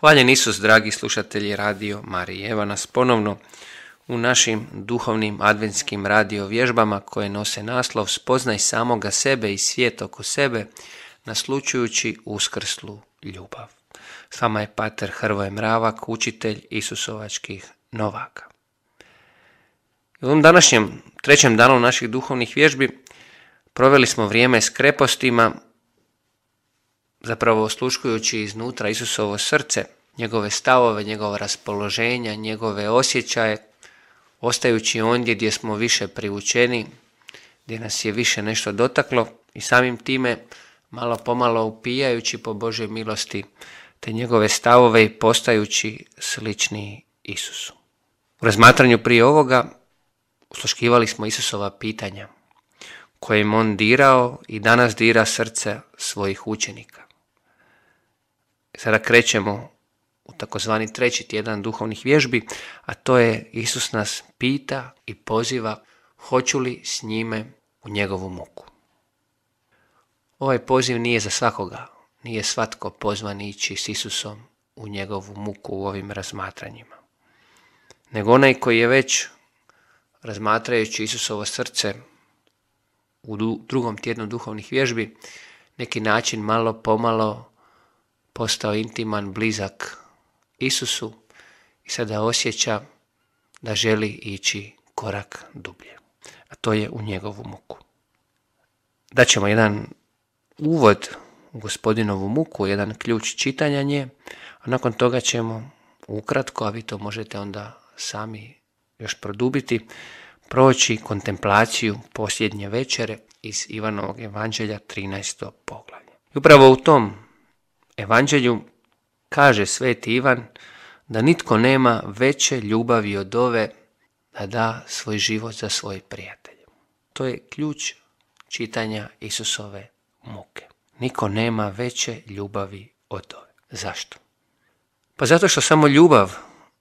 Hvaljen Isus, dragi slušatelji radio Marije. Evo nas ponovno u našim duhovnim adventskim radio vježbama koje nose naslov Spoznaj samoga sebe i svijet oko sebe, naslučujući uskrslu ljubav. S vama je pater Hrvoje Mravak, učitelj Isusovačkih novaka. U ovom današnjem trećem danu naših duhovnih vježbi proveli smo vrijeme s krepostima, zapravo osluškujući iznutra Isusovo srce, njegove stavove, njegova raspoloženja, njegove osjećaje, ostajući ondje gdje smo više privučeni, gdje nas je više nešto dotaklo i samim time malo pomalo upijajući po Božoj milosti te njegove stavove i postajući slični Isusu. U razmatranju prije ovoga usluškivali smo Isusova pitanja kojim on dirao i danas dira srce svojih učenika. Sada krećemo u takozvani treći tjedan duhovnih vježbi, a to je Isus nas pita i poziva hoću li s njime u njegovu muku. Ovaj poziv nije za svakoga, nije svatko pozvan ići s Isusom u njegovu muku u ovim razmatranjima. Nego onaj koji je već razmatrajući Isusovo srce u drugom tjednu duhovnih vježbi, neki način malo pomalo postao intiman, blizak Isusu i sada osjeća da želi ići korak dublje. A to je u njegovu muku. Daćemo jedan uvod u gospodinovu muku, jedan ključ čitanja nje, a nakon toga ćemo ukratko, a vi to možete onda sami još produbiti, proći kontemplaciju posljednje večere iz Ivanovog evanđelja 13. poglavlje. I upravo u tom evanđelju kaže sveti Ivan da nitko nema veće ljubavi od ove da da svoj život za svoj prijatelj. To je ključ čitanja Isusove muke. Niko nema veće ljubavi od ove. Zašto? Pa zato što samo ljubav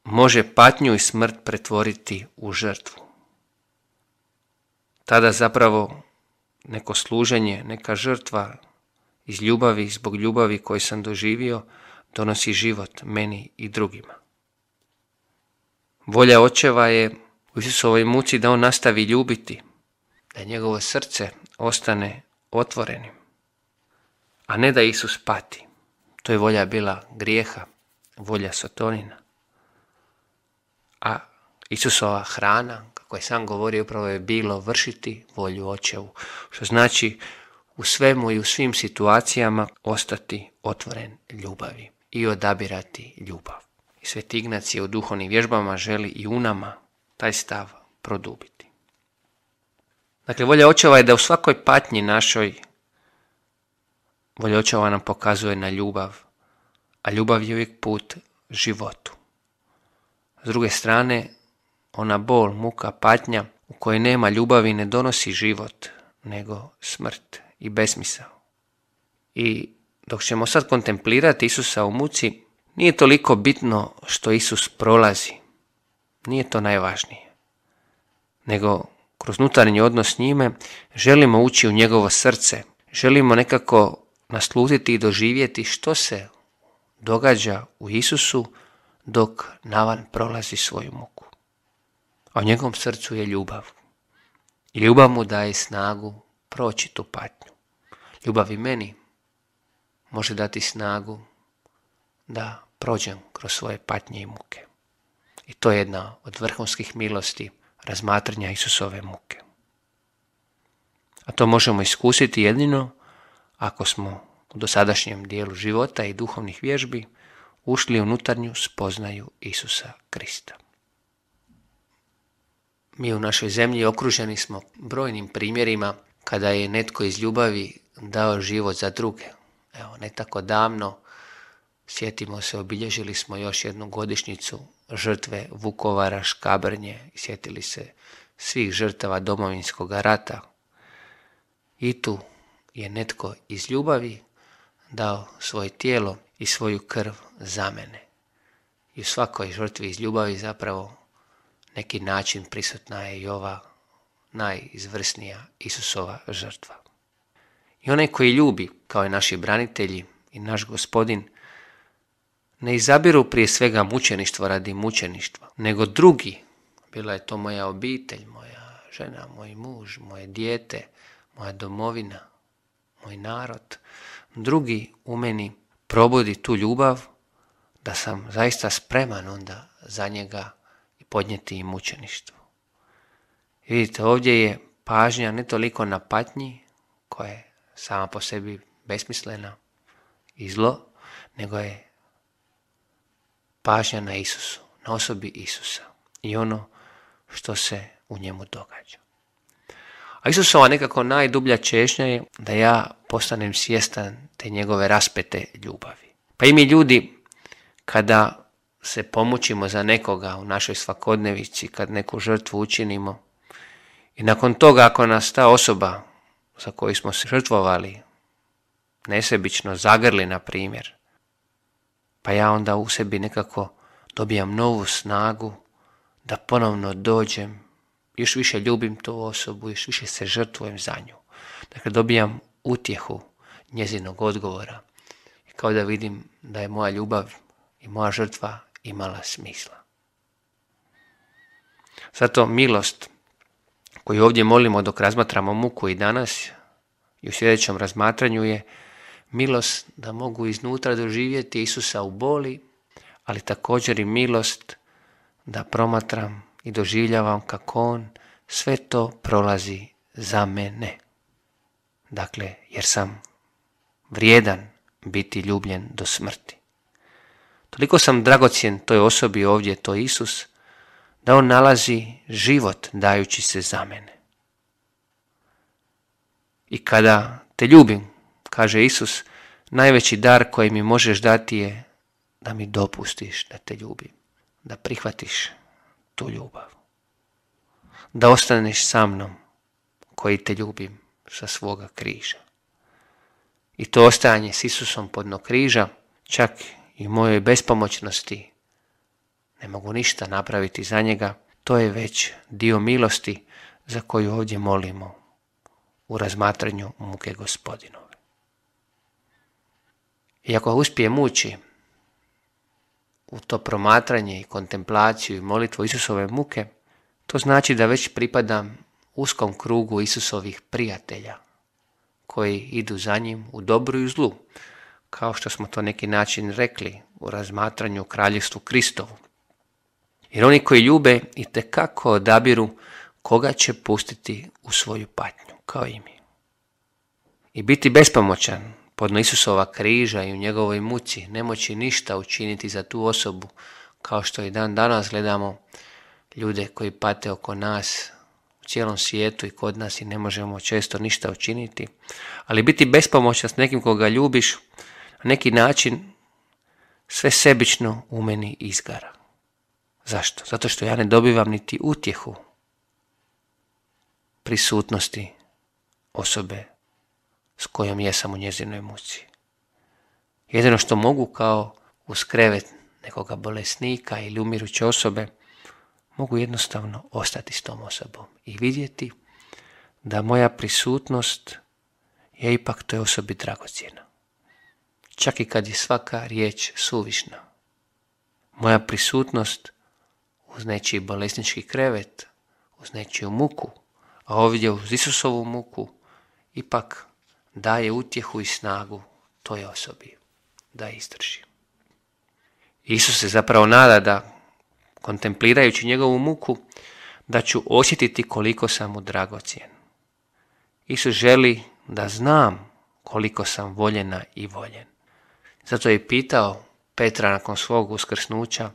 može patnju i smrt pretvoriti u žrtvu. Tada zapravo neko služenje, neka žrtva iz ljubavi, zbog ljubavi koju sam doživio, donosi život meni i drugima. Volja očeva je u Isusovoj muci da on nastavi ljubiti, da njegovo srce ostane otvorenim, a ne da Isus pati. To je volja bila grijeha, volja sotonina. A Isusova hrana, kako je sam govorio, upravo je bilo vršiti volju očevu, što znači u svemu i u svim situacijama ostati otvoren ljubavi i odabirati ljubav. I Sveti Ignac je u duhovnim vježbama želi i u nama taj stav produbiti. Dakle, volja očeva je da u svakoj patnji našoj volja očeva nam pokazuje na ljubav, a ljubav je uvijek put životu. S druge strane, ona bol, muka, patnja u kojoj nema ljubavi ne donosi život, nego smrt i besmisao. I dok ćemo sad kontemplirati Isusa u muci, nije toliko bitno što Isus prolazi. Nije to najvažnije. Nego kroz unutarnji odnos s njime želimo ući u njegovo srce. Želimo nekako naslutiti i doživjeti što se događa u Isusu dok navan prolazi svoju muku. A u njegovom srcu je ljubav. I ljubav mu daje snagu proći tu patnju. Ljubav i meni može dati snagu da prođem kroz svoje patnje i muke. I to je jedna od vrhunskih milosti razmatranja Isusove muke. A to možemo iskusiti jedino ako smo u dosadašnjem dijelu života i duhovnih vježbi ušli u unutarnju spoznaju Isusa Krista. Mi u našoj zemlji okruženi smo brojnim primjerima kada je netko iz ljubavi dao život za druge. Evo, ne tako davno, sjetimo se, obilježili smo još jednu godišnjicu žrtve Vukovara, Škabrnje sjetili se svih žrtava domovinskog rata. I tu je netko iz ljubavi dao svoje tijelo i svoju krv za mene. I u svakoj žrtvi iz ljubavi zapravo neki način prisutna je i ova najizvrsnija Isusova žrtva. I onaj koji ljubi, kao i naši branitelji i naš gospodin, ne izabiru prije svega mučeništvo radi mučeništva, nego drugi, bila je to moja obitelj, moja žena, moj muž, moje dijete, moja domovina, moj narod, drugi u meni probudi tu ljubav da sam zaista spreman onda za njega i podnijeti i mučeništvo. Vidite, ovdje je pažnja ne toliko na patnji, koja je sama po sebi besmislena i zlo, nego je pažnja na Isusu, na osobi Isusa i ono što se u njemu događa. A Isusova nekako najdublja češnja je da ja postanem svjestan te njegove raspete ljubavi. Pa i mi ljudi, kada se pomučimo za nekoga u našoj svakodnevici, kad neku žrtvu učinimo, i nakon toga ako nas ta osoba za koju smo se žrtvovali nesebično zagrli, na primjer, pa ja onda u sebi nekako dobijam novu snagu da ponovno dođem, još više ljubim tu osobu, još više se žrtvujem za nju. Dakle, dobijam utjehu njezinog odgovora. Kao da vidim da je moja ljubav i moja žrtva imala smisla. Zato milost koju ovdje molimo dok razmatramo muku i danas i u sljedećem razmatranju je milost da mogu iznutra doživjeti Isusa u boli, ali također i milost da promatram i doživljavam kako On sve to prolazi za mene. Dakle, jer sam vrijedan biti ljubljen do smrti. Toliko sam dragocjen toj osobi ovdje, to Isus, da On nalazi život dajući se za mene. I kada te ljubim, kaže Isus, najveći dar koji mi možeš dati je da mi dopustiš da te ljubim, da prihvatiš tu ljubav, da ostaneš sa mnom koji te ljubim sa svoga križa. I to ostajanje s Isusom podno križa, čak i mojoj bespomoćnosti, ne mogu ništa napraviti za njega, to je već dio milosti za koju ovdje molimo u razmatranju muke gospodinove. I ako uspije mući u to promatranje i kontemplaciju i molitvu Isusove muke, to znači da već pripadam uskom krugu Isusovih prijatelja koji idu za njim u dobru i u zlu, kao što smo to neki način rekli u razmatranju kraljevstvu Kristovu. Jer oni koji ljube i tekako odabiru koga će pustiti u svoju patnju, kao i mi. I biti bespomoćan podno Isusova križa i u njegovoj muci, ne moći ništa učiniti za tu osobu, kao što i dan danas gledamo ljude koji pate oko nas u cijelom svijetu i kod nas i ne možemo često ništa učiniti. Ali biti bespomoćan s nekim koga ljubiš, na neki način sve sebično u meni izgara. Zašto? Zato što ja ne dobivam niti utjehu prisutnosti osobe s kojom jesam u njezinoj muci. Jedino što mogu kao uz krevet nekoga bolesnika ili umiruće osobe, mogu jednostavno ostati s tom osobom i vidjeti da moja prisutnost je ipak toj osobi dragocjena. Čak i kad je svaka riječ suvišna. Moja prisutnost uz nečiji bolesnički krevet, uz nečiju muku, a ovdje uz Isusovu muku, ipak daje utjehu i snagu toj osobi da istrži. Isus se zapravo nada da, kontemplirajući njegovu muku, da ću osjetiti koliko sam mu dragocijen. Isus želi da znam koliko sam voljena i voljen. Zato je pitao Petra nakon svog uskrsnuća,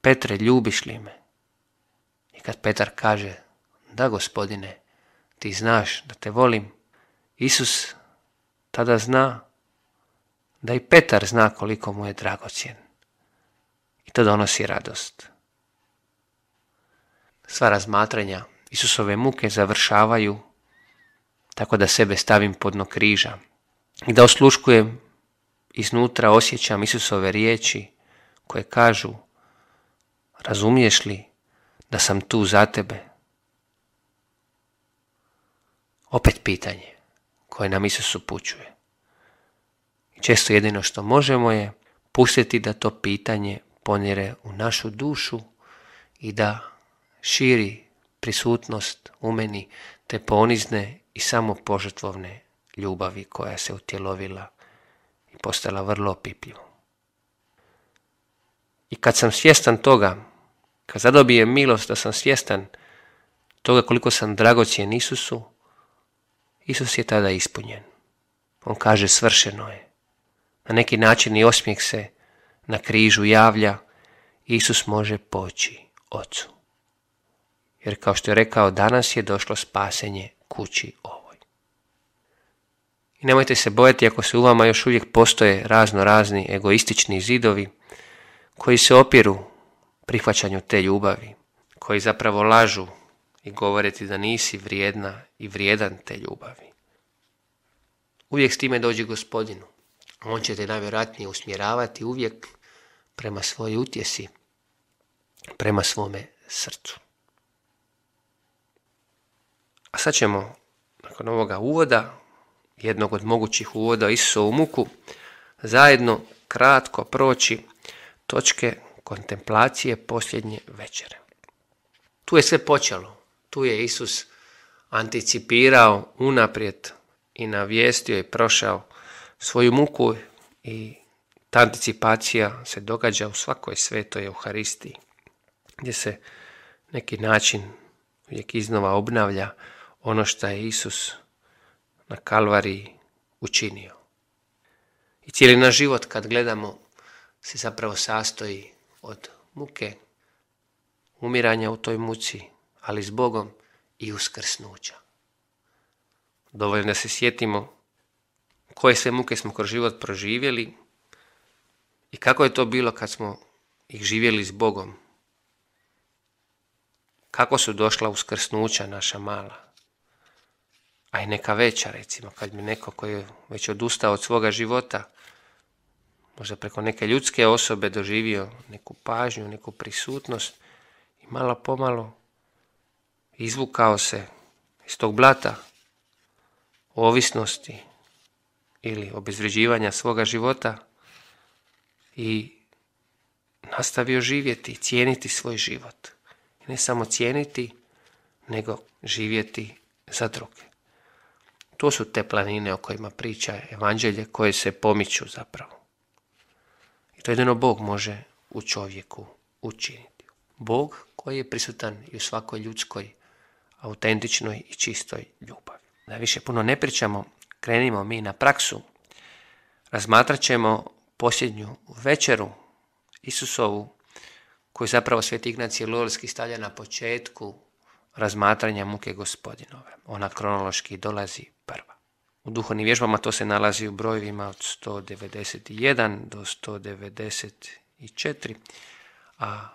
Petre, ljubiš li me? I kad Petar kaže, da gospodine, ti znaš da te volim, Isus tada zna da i Petar zna koliko mu je dragocjen. I to donosi radost. Sva razmatranja Isusove muke završavaju tako da sebe stavim podno križa i da osluškujem iznutra osjećam Isusove riječi koje kažu razumiješ li da sam tu za tebe? Opet pitanje koje nam Isus upućuje. I često jedino što možemo je pustiti da to pitanje ponire u našu dušu i da širi prisutnost u meni te ponizne i samo požrtvovne ljubavi koja se utjelovila i postala vrlo opipljivom. I kad sam svjestan toga, kad zadobijem milost da sam svjestan toga koliko sam dragocjen Isusu, Isus je tada ispunjen. On kaže svršeno je. Na neki način i osmijeh se na križu javlja, Isus može poći Ocu. Jer kao što je rekao, danas je došlo spasenje kući ovoj. I nemojte se bojati ako se u vama još uvijek postoje razno razni egoistični zidovi koji se opiru prihvaćanju te ljubavi, koji zapravo lažu i govore ti da nisi vrijedna i vrijedan te ljubavi. Uvijek s time dođi gospodinu. On će te najvjerojatnije usmjeravati uvijek prema svojoj utjesi, prema svome srcu. A sad ćemo, nakon ovoga uvoda, jednog od mogućih uvoda Isusovu muku, zajedno kratko proći točke kontemplacije posljednje večere. Tu je sve počelo. Tu je Isus anticipirao unaprijed i navijestio i prošao svoju muku i ta anticipacija se događa u svakoj svetoj Euharistiji, gdje se neki način uvijek iznova obnavlja ono što je Isus na Kalvariji učinio. I cijeli naš život kad gledamo se zapravo sastoji od muke, umiranja u toj muci, ali s Bogom i uskrsnuća. Dovoljno da se sjetimo koje sve muke smo kroz život proživjeli i kako je to bilo kad smo ih živjeli s Bogom. Kako su došla uskrsnuća naša mala. A i neka veća, recimo, kad mi neko koji je već odustao od svoga života, možda preko neke ljudske osobe doživio neku pažnju, neku prisutnost i malo pomalo izvukao se iz tog blata ovisnosti ili obezvređivanja svoga života i nastavio živjeti, cijeniti svoj život. I ne samo cijeniti, nego živjeti za druge. To su te planine o kojima priča evanđelje koje se pomiču zapravo. I to jedino Bog može u čovjeku učiniti. Bog koji je prisutan i u svakoj ljudskoj, autentičnoj i čistoj ljubavi. Da više puno ne pričamo, krenimo mi na praksu. Razmatrat ćemo posljednju večeru Isusovu, koju zapravo Sveti Ignacije Lolski stavlja na početku razmatranja muke gospodinove. Ona kronološki dolazi prva. U duhovnim vježbama to se nalazi u brojevima od 191 do 194, a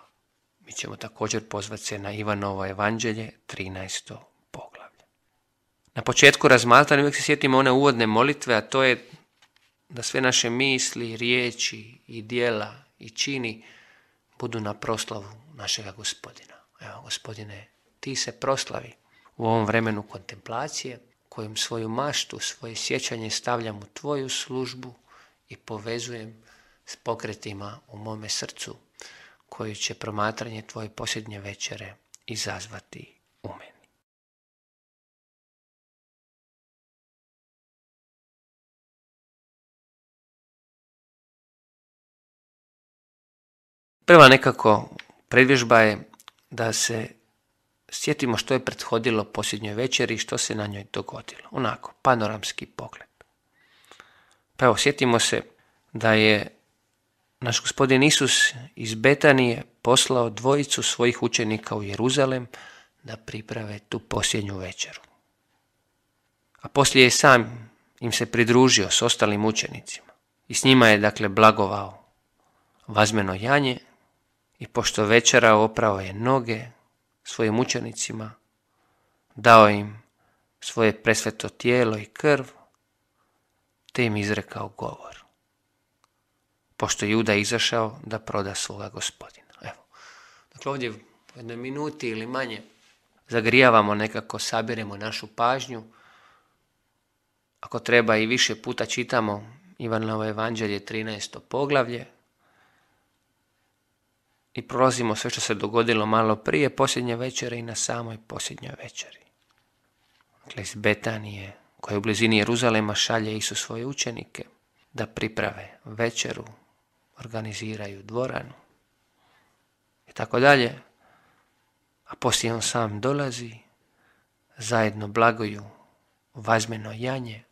mi ćemo također pozvati se na Ivanovo evanđelje, 13. poglavlje. Na početku razmatranja uvijek se sjetimo one uvodne molitve, a to je da sve naše misli, riječi i dijela i čini budu na proslavu našega gospodina. Evo, gospodine, ti se proslavi u ovom vremenu kontemplacije, kojim svoju maštu, svoje sjećanje stavljam u tvoju službu i povezujem s pokretima u mome srcu, koji će promatranje tvoje posljednje večere izazvati u meni. Prva nekako predvježba je da se sjetimo što je prethodilo posljednjoj večeri i što se na njoj dogodilo. Onako, panoramski pogled. Pa evo, sjetimo se da je naš gospodin Isus iz Betanije poslao dvojicu svojih učenika u Jeruzalem da priprave tu posljednju večeru. A poslije je sam im se pridružio s ostalim učenicima i s njima je dakle blagovao vazmeno janje i pošto večera oprao je noge svojim učenicima, dao im svoje presveto tijelo i krv, te im izrekao govor. Pošto je Juda izašao da proda svoga gospodina. Evo, dakle ovdje u jednoj minuti ili manje zagrijavamo nekako, sabiremo našu pažnju. Ako treba i više puta čitamo Ivanovo evanđelje 13. poglavlje, i prolazimo sve što se dogodilo malo prije posljednje večere i na samoj posljednjoj večeri. Dakle, iz Betanije, koja je u blizini Jeruzalema, šalje Isus svoje učenike da priprave večeru, organiziraju dvoranu i tako dalje. A poslije on sam dolazi, zajedno blagoju vazmeno janje,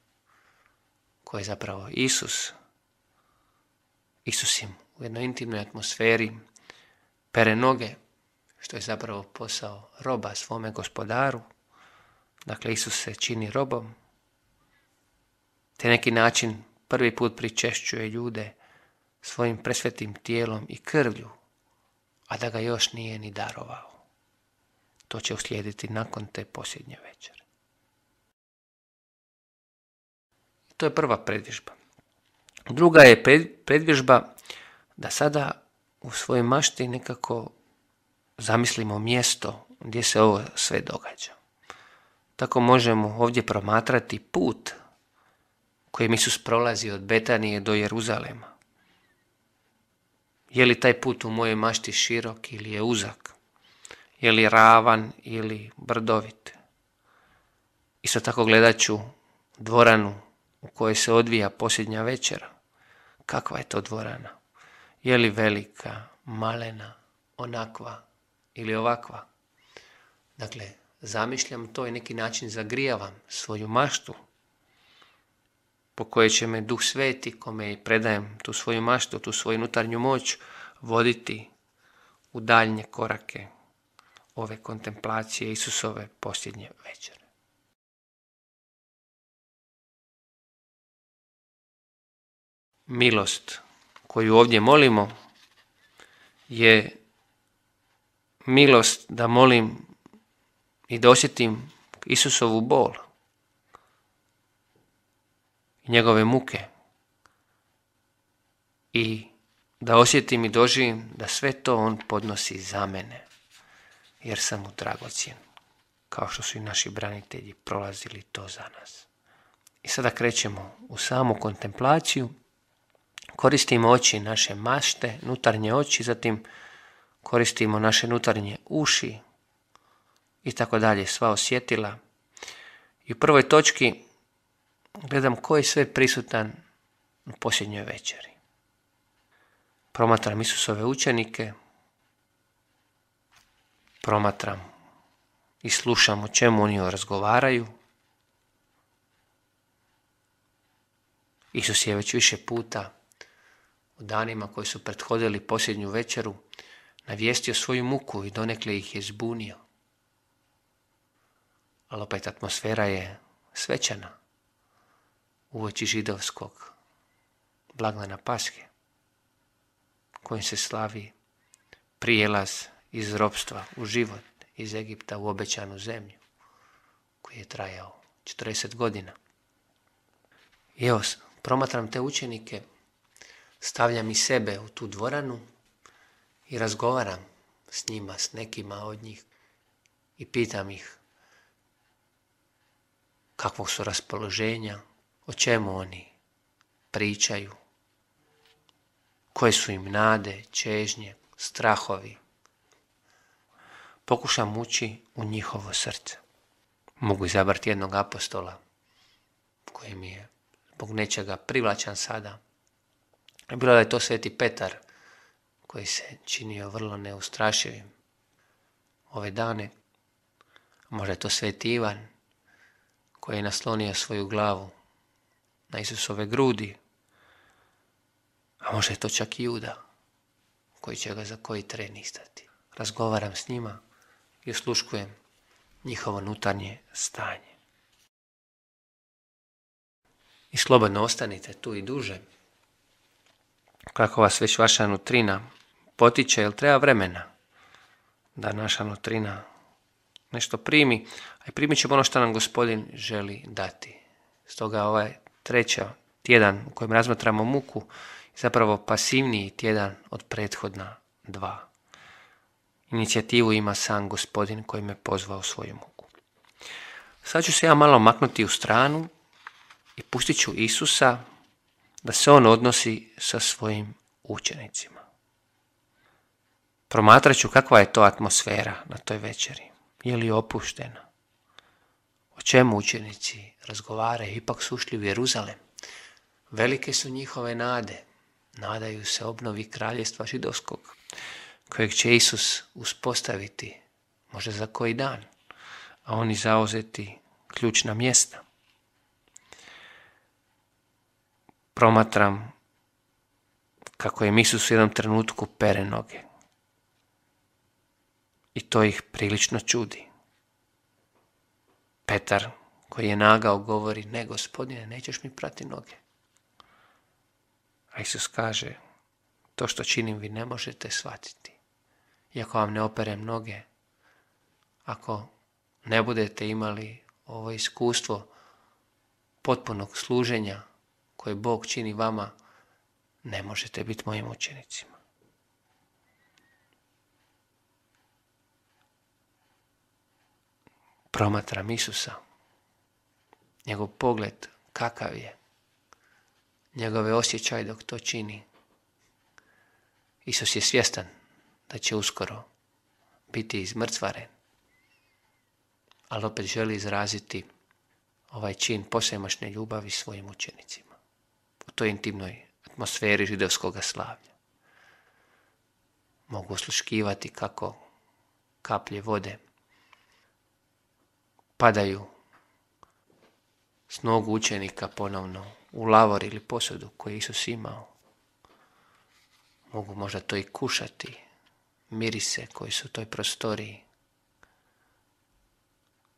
koje je zapravo Isus. Isus im u jednoj intimnoj atmosferi pere noge, što je zapravo posao roba svome gospodaru. Dakle, Isus se čini robom, te neki način prvi put pričešćuje ljude svojim presvetim tijelom i krvlju, a da ga još nije ni darovao. To će uslijediti nakon te posljednje večere. To je prva predvježba. Druga je predvježba da sada u svojoj mašti nekako zamislimo mjesto gdje se ovo sve događa. Tako možemo ovdje promatrati put kojim Isus prolazi od Betanije do Jeruzalema. Je li taj put u mojoj mašti širok ili je uzak? Je li ravan ili brdovit? Isto tako gledat ću dvoranu u kojoj se odvija posljednja večera. Kakva je to dvorana? Je li velika, malena, onakva ili ovakva? Dakle, zamišljam to i neki način zagrijavam svoju maštu po kojoj će me duh sveti, kome i predajem tu svoju maštu, tu svoju unutarnju moć, voditi u daljnje korake ove kontemplacije Isusove posljednje večere. Milost koju ovdje molimo je milost da molim i da osjetim Isusovu bol njegove muke i da osjetim i doživim da sve to on podnosi za mene, jer sam mu dragocjen, kao što su i naši branitelji prolazili to za nas. I sada krećemo u samu kontemplaciju, koristimo oči naše mašte, nutarnje oči, zatim koristimo naše nutarnje uši i tako dalje, sva osjetila. I u prvoj točki gledam ko je sve prisutan u posljednjoj večeri. Promatram Isusove učenike, promatram i slušam o čemu oni razgovaraju. Isus je već više puta u danima koji su prethodili posljednju večeru navijestio svoju muku i donekle ih je zbunio. Ali opet atmosfera je svečana uoči židovskog blagdana Paske, kojim se slavi prijelaz iz ropstva u život iz Egipta u obećanu zemlju, koji je trajao 40 godina. I evo, promatram te učenike, stavljam i sebe u tu dvoranu i razgovaram s njima, s nekima od njih i pitam ih kakvog su raspoloženja, o čemu oni pričaju, koje su im nade, čežnje, strahovi. Pokušam ući u njihovo srce. Mogu izabrati jednog apostola koji mi je zbog nečega privlačan sada. Bilo da je to sveti Petar koji se činio vrlo neustrašivim ove dane. Možda je to sveti Ivan koji je naslonio svoju glavu na Isusove grudi, a možda je to čak i Juda, koji će ga za koji tren istati. Razgovaram s njima i osluškujem njihovo nutarnje stanje. I slobodno ostanite tu i duže. Kako vas već vaša nutrina potiče, jer treba vremena da naša nutrina nešto primi, a i primit ćemo ono što nam gospodin želi dati. Stoga ovaj treća tjedan u kojem razmatramo muku je zapravo pasivniji tjedan od prethodna dva. Inicijativu ima sam gospodin koji me pozvao svoju muku. Sad ću se ja malo maknuti u stranu i pustit ću Isusa da se on odnosi sa svojim učenicima. Promatrat ću kakva je to atmosfera na toj večeri. Je li opuštena? O čemu učenici razgovaraju? Ipak su ušli u Jeruzalem. Velike su njihove nade. Nadaju se obnovi kraljestva židovskog, kojeg će Isus uspostaviti, možda za koji dan, a oni zauzeti ključna mjesta. Promatram kako je Isus u jednom trenutku pere noge. I to ih prilično čudi. Petar, koji je nagao, govori, ne gospodine, nećeš mi prati noge. A Isus kaže, to što činim vi ne možete shvatiti. Iako vam ne operem noge, ako ne budete imali ovo iskustvo potpunog služenja koje Bog čini vama, ne možete biti mojim učenicima. Promatram Isusa, njegov pogled kakav je, njegove osjećaje dok to čini. Isus je svjestan da će uskoro biti izmrcvaren, ali opet želi izraziti ovaj čin posemašne ljubavi svojim učenicima u toj intimnoj atmosferi židovskog slavlja. Mogu osluškivati kako kaplje vode padaju s nogu učenika ponovno u lavor ili posudu koju Isus imao. Mogu možda to i kušati, mirise koji su u toj prostoriji.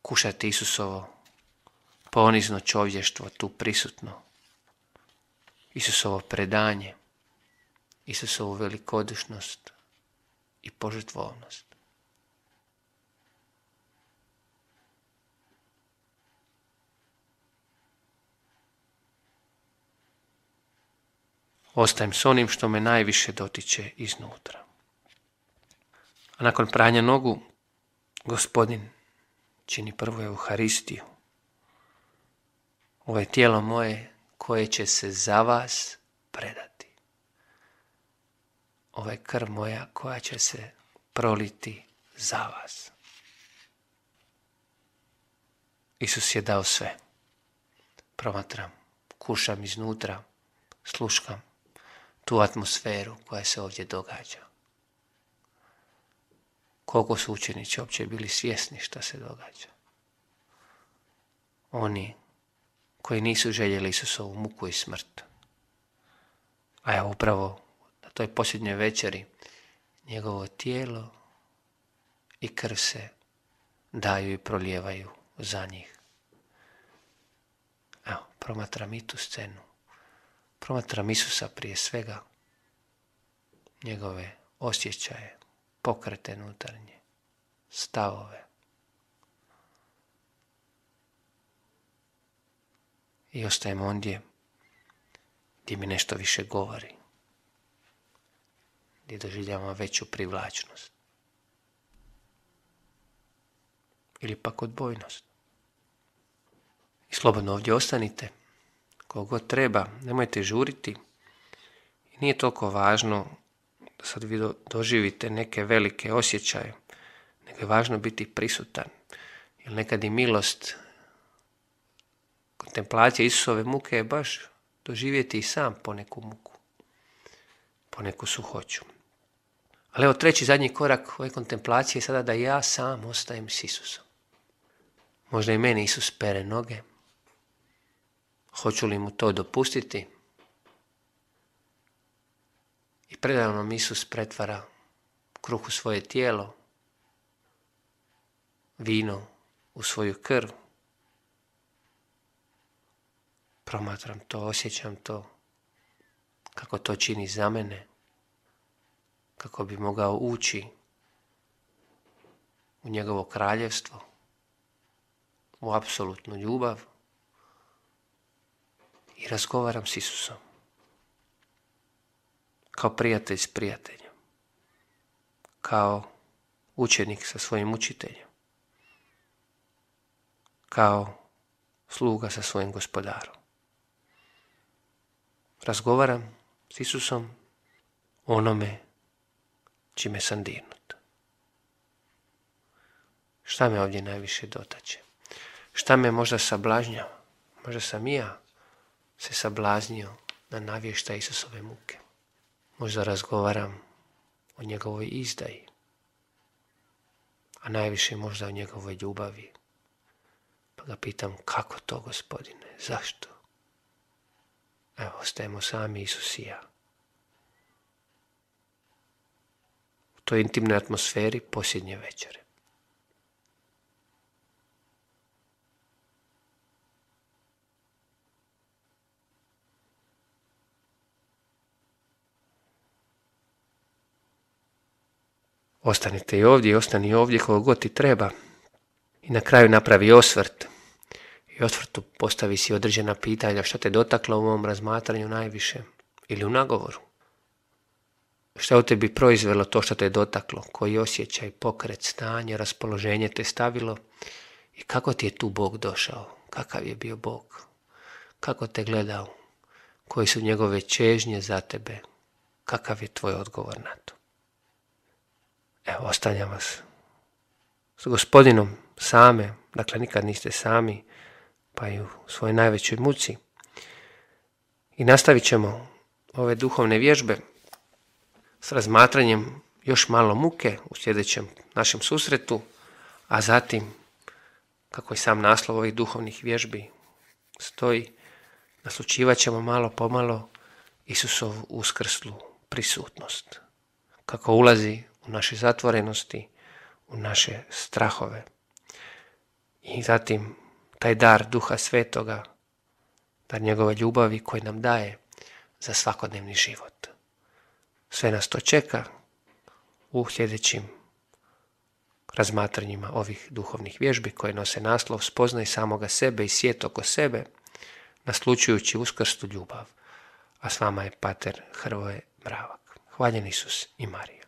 Kušati Isusovo ponizno čovještvo tu prisutno. Isusovo predanje, Isusovu velikodušnost i požrtvovnost. Ostajem s onim što me najviše dotiče iznutra. A nakon pranja nogu, gospodin čini prvu Euharistiju. Ovo je tijelo moje koje će se za vas predati. Ovo je krv moja koja će se proliti za vas. Isus je dao sve. Promatram, kušam iznutra, sluškam tu atmosferu koja se ovdje događa. Koliko su učenici uopće bili svjesni šta se događa. Oni koji nisu željeli Isusovu muku i smrt. A ja upravo na toj posljednjoj večeri njegovo tijelo i krv se daju i prolijevaju za njih. Evo, promatram i tu scenu. Promatram Isusa prije svega, njegove osjećaje, pokrete unutarnje, stavove. I ostajem ondje gdje mi nešto više govori, gdje doživljavam veću privlačnost. Ili pak odbojnost. I slobodno ovdje ostanite, kogo treba, nemojte žuriti. Nije toliko važno da sad vi doživite neke velike osjećaje, nego je važno biti prisutan. Jer nekad i milost, kontemplacija Isusove muke je baš doživjeti i sam poneku muku, poneku suhoću. Ali evo treći zadnji korak ove kontemplacije je sada da ja sam ostajem s Isusom. Možda i meni Isus pere noge. Hoću li mu to dopustiti? I predavnom Isus pretvara kruh u svoje tijelo, vino u svoju krv. Promatram to, osjećam to, kako to čini za mene, kako bi mogao ući u njegovo kraljevstvo, u apsolutnu ljubav i razgovaram s Isusom kao prijatelj s prijateljem, kao učenik sa svojim učiteljem, kao sluga sa svojim gospodarom. Razgovaram s Isusom onome čime sam dirnut. Šta me ovdje najviše dotače? Šta me možda sablažnjava? Možda sam i ja se sablaznio na navješta Isusove muke. Možda razgovaram o njegovoj izdaji, a najviše možda o njegovoj ljubavi. Pa ga pitam, kako to, gospodine, zašto? Evo, ostajemo sami Isus i ja. U toj intimnoj atmosferi posljednje večere. Ostanite i ovdje i ostani ovdje koliko god ti treba. I na kraju napravi osvrt. I osvrtu postavi si određena pitanja što te dotaklo u ovom razmatranju najviše ili u nagovoru. Što u tebi proizvelo to što te je dotaklo, koji osjećaj, pokret, stanje, raspoloženje te stavilo i kako ti je tu Bog došao, kakav je bio Bog, kako te gledao, koji su njegove čežnje za tebe, kakav je tvoj odgovor na to. Evo, ostavljam vas s gospodinom same, dakle nikad niste sami, pa i u svojoj najvećoj muci. I nastavit ćemo ove duhovne vježbe s razmatranjem još malo muke u sljedećem našem susretu, a zatim, kako je sam naslov ovih duhovnih vježbi stoji, naslučivat ćemo malo pomalo Isusovu uskrslu prisutnost. Kako ulazi u naše zatvorenosti, u naše strahove. I zatim taj dar Duha Svetoga, dar njegove ljubavi koji nam daje za svakodnevni život. Sve nas to čeka u sljedećim razmatranjima ovih duhovnih vježbi koje nose naslov Spoznaj samoga sebe i svijet oko sebe, naslučujući uskrstu ljubav. A s vama je pater Hrvoje Mravak. Hvaljen Isus i Marija.